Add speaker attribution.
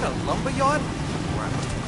Speaker 1: that a lumberyard? Where I must have